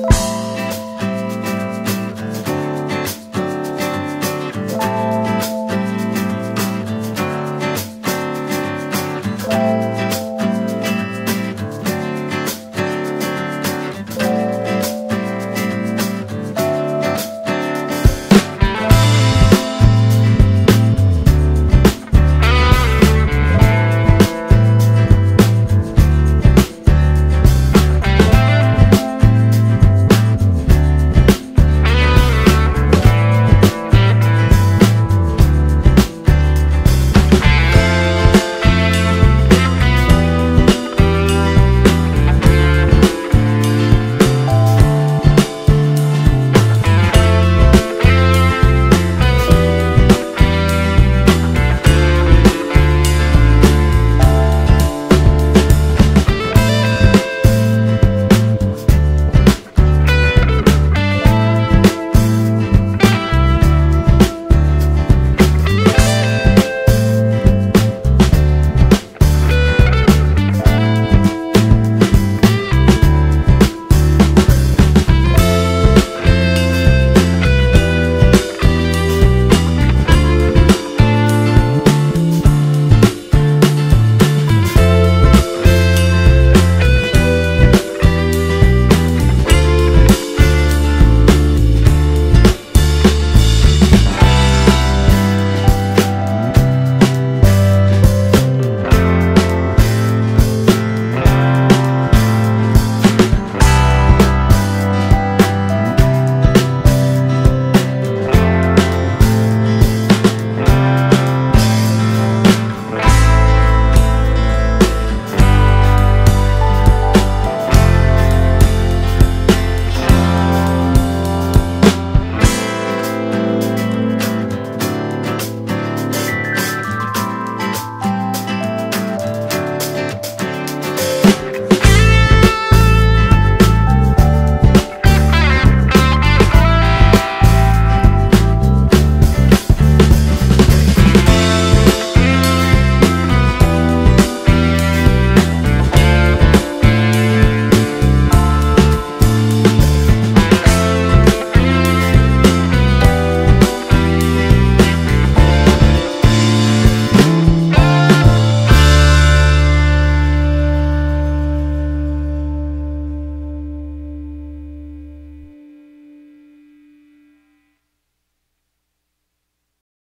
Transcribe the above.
Bye.